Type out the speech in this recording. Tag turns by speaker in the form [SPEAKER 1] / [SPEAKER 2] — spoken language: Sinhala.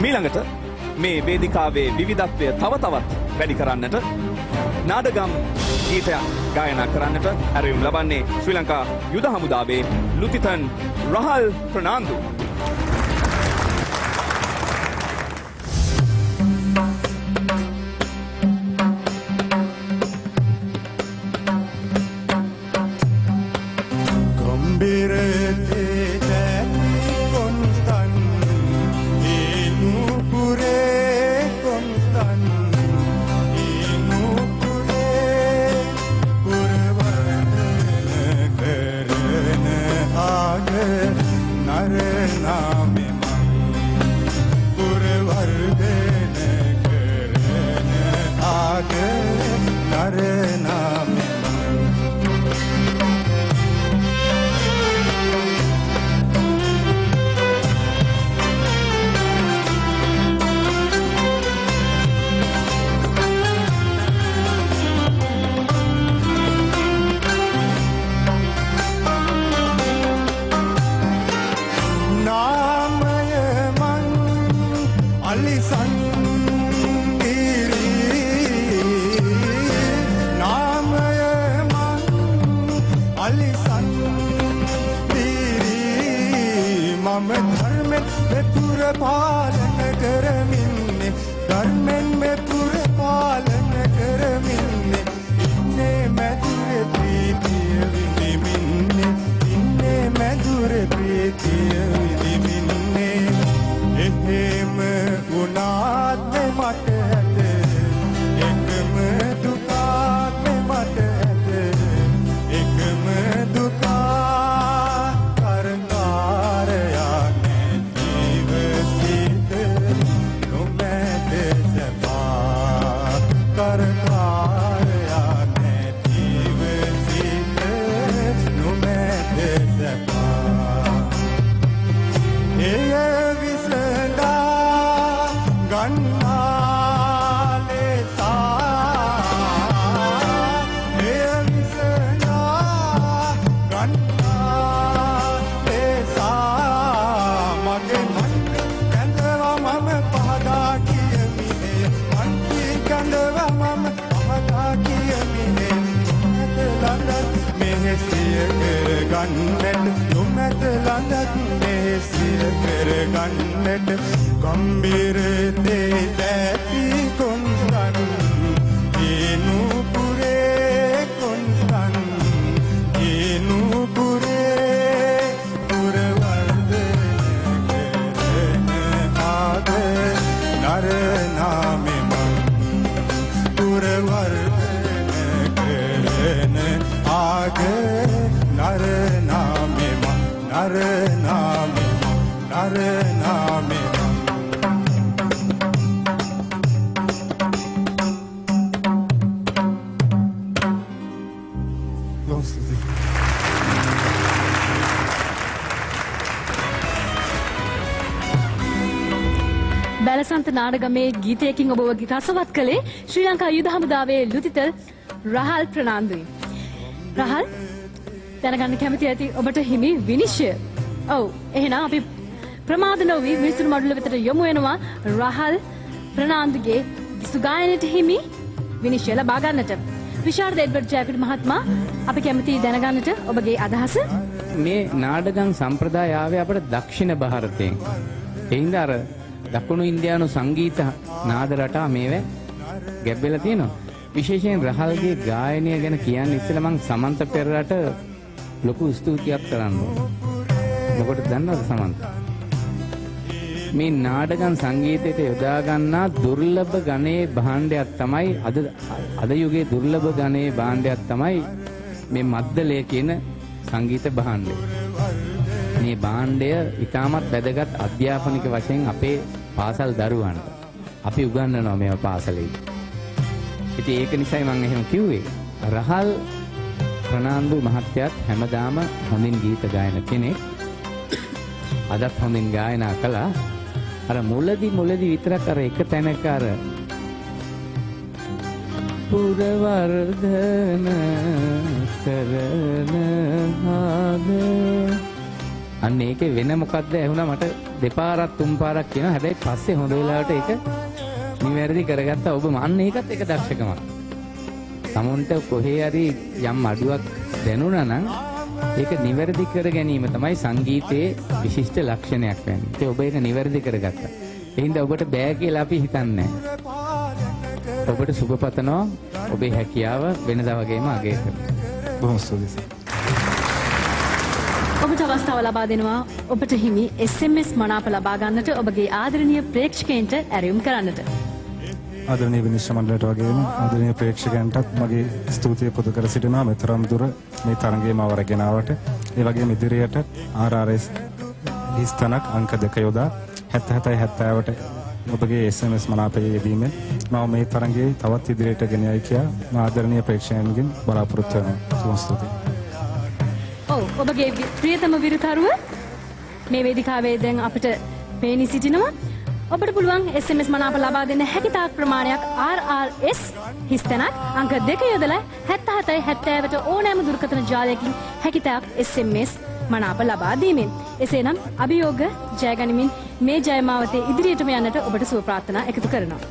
[SPEAKER 1] මීළඟට මේ වේදිකාවේ විවිධත්වය තව තවත් වැඩි කරන්නට නාඩගම් ගීතයක් ගායනා කරන්නට ඇරයුම් ලබන්නේ ශ්‍රී ලංකා යුද හමුදාවේ ලුතිතන් රහල් ප්‍රනාන්දු. खालिस्तान तेरी इमाम धर्म में पूरे भारत කරගන්නට නොමැත ළඟත් මේ සිය කරගන්නට ගම්බිරේ
[SPEAKER 2] බැලසන්ත නාඩගමේ ගීතයකින් ඔබ රසවත් කළේ ශ්‍රී ලංකා යුද හමුදාවේ ලුතිතල් රහල් ප්‍රනාන්දුයි. රහල් දැනගන්න කැමති ඇති ඔබට හිමි විනිශ්චය. ඔව් එහෙනම් අපි ප්‍රමාද නොවී මිනිසුන් මඩුල වෙතට යොමු වෙනවා රහල් ප්‍රනාන්දුගේ සුගායනට හිමි විනිශ්චය ලබා ගන්නට. විශාරද එඩ්වඩ් ජයපිට මහත්මයා අපි කැමති දැනගන්නට ඔබගේ අදහස.
[SPEAKER 3] මේ නාඩගම් සම්ප්‍රදාය ආවේ අපට දක්ෂිණ ಭಾರತයෙන්. එහින්ද අර දකුණු ඉන්දියානු සංගීත නාද රටා මේවැ ගැබ්වෙලා තියෙනවා. විශේෂයෙන් රහල්ගේ ගායනය ගැන කියන්න ඉස්සෙල්ලා මං සමන්ත පෙරරට ලොකු ස්තුතියක් කරන්න ඕන. මොකටද දන්නවද සමන්ත? මේ නාටකම් සංගීතයට යොදා ගන්නා දුර්ලභ ගණයේ භාණ්ඩයක් තමයි අද අද යුගයේ දුර්ලභ ගණයේ භාණ්ඩයක් තමයි මේ මද්දලය කියන සංගීත භාණ්ඩය. මේ භාණ්ඩය ඉතාමත් වැදගත් අධ්‍යාපනික වශයෙන් අපේ පාසල් දරුවන්ට අපි උගන්වනවා මේවා පාසලේ. ඉතින් ඒක නිසායි මම එහෙම කිව්වේ. රහල් ප්‍රනාන්දු මහත්තයත් හැමදාම හොඳින් ගීත ගායන කෙනෙක්. අදත් හොඳින් ගායනා කළා. අර මුලදි මුලදි විතරක් අර එක තැනක අර පුරවර්ධන කරන ආද අන්න ඒකේ වෙන මොකද්ද ඇහුණා මට දෙපාරක් තුන් පාරක් කියනවා. හැබැයි පස්සේ හොඳ වෙලාවට ඒක නිවැරදි කරගත්තා. ඔබ අන්න ඒකත් එක දක්ෂකමක්. සමුන්ට කොහේ හරි යම් අඩුවක් දැනුණා නම් ඒක නිවැරදි කර ගැනීම තමයි සංගීතයේ විශිෂ්ට ලක්ෂණයක් වෙන්නේ. ඒ ඔබ ඒක නිවැරදි කරගත්තා. ඒ හින්දා ඔබට බෑ කියලා අපි හිතන්නේ නැහැ. ඔබට සුබ පතනවා. ඔබේ හැකියාව වෙනදා වගේම අගය කරනවා.
[SPEAKER 4] බොහොම ස්තුතියි.
[SPEAKER 2] ඔබට අවස්ථාව ලබා දෙනවා ඔබට හිමි SMS මනාප ලබා ගන්නට ඔබගේ ආදරණීය ප්‍රේක්ෂකයන්ට ඇරයුම් කරන්නට.
[SPEAKER 4] ආදරණීය විනිශ්චය මණ්ඩලයට වගේම ආදරණීය ප්‍රේක්ෂකයන්ටත් මගේ ස්තුතිය පුද කර සිටිනවා මෙතරම් දුර මේ තරඟයේ මාව රැගෙන ආවට. ඒ වගේම ඉදිරියට RRS හිස්තනක් අංක දෙක යොදා 77යි 70ට ඔබගේ SMS මනාපයේ යෙදීමෙන් මම මේ තරඟයේ තවත් ඉදිරියට ගෙන යයි කියා මා ආදරණීය ප්‍රේක්ෂකයන්ගෙන් බලාපොරොත්තු වෙනවා. බොහොම ස්තුතියි.
[SPEAKER 2] ඔව් ඔබගේ වි- ප්‍රියතම විරුතරුව මේ වේදිකාවේ දැන් අපිට පේනි සිටිනවා. ඔබට පුළුවන් SMS මනාප ලබා දෙන්න හැකි තාක් ප්‍රමාණයක් RRS හිස්තැනක් අංක දෙක යොදලා 77යි 70ට ඕනෑම දුරකථන ජාලයකින් හැකි තාක් SMS මනාප ලබා දීමෙන්. එසේනම් අභියෝග ජයගනිමින් මේ ජයමාවතේ ඉදිරියටම යන්නට ඔබට සුව ප්‍රාර්ථනා එකතු කරනවා.